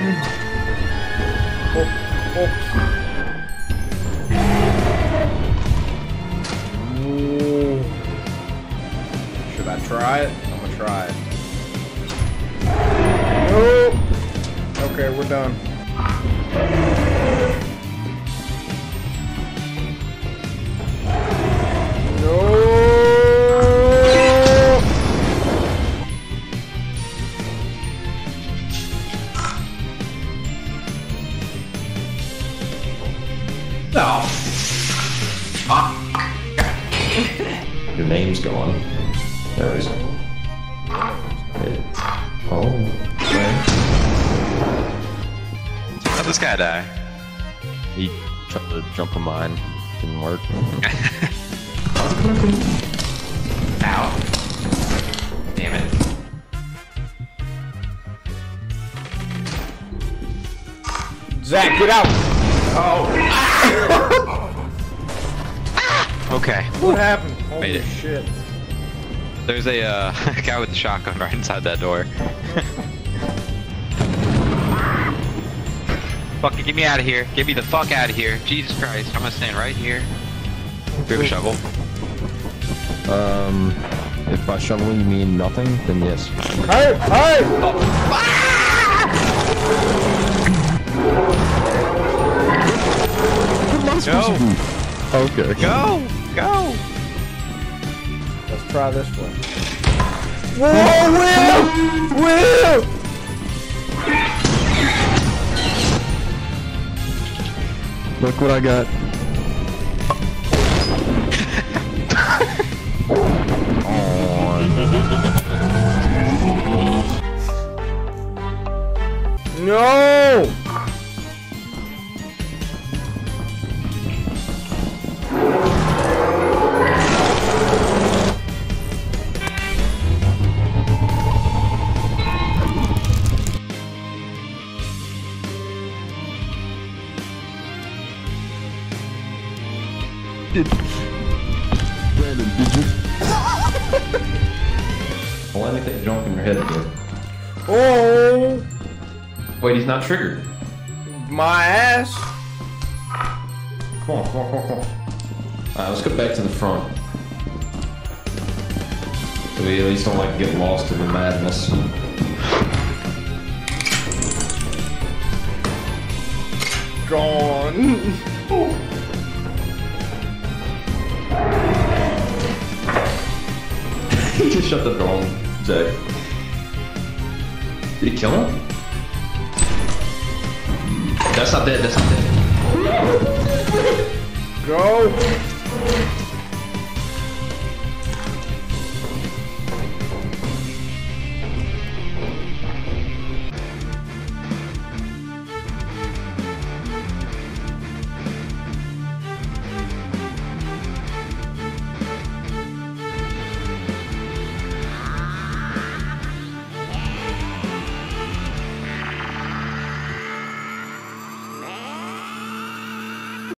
Oh, oh. Should I try it? I'm gonna try it. Oh. Okay, we're done. Oh, fuck. Your name's gone. There it is. It- Oh, okay. How'd this guy die? He tried to jump a mine. Didn't work. Ow. Damn it. Zach, get out! Okay. What happened? Holy Made it. shit. There's a uh, guy with a shotgun right inside that door. Fucking get me out of here. Get me the fuck out of here. Jesus Christ. I'm gonna stand right here. Do you have a shovel? Um, if by shoveling you mean nothing, then yes. Hey, hey! Go! Okay. Go! Go! Let's try this one. Whoa, Will! Will! Look what I got. No! Brandon, did you? Well, me take a jump in your head again. Oh, Wait, he's not triggered. my ass. Come on, come on, come on, come on. Alright, let's go back to the front. So we at least don't like to get lost in the madness. Gone. He oh. Just shut the door, Jack. Did he kill him? That's not dead, that's not dead. Go.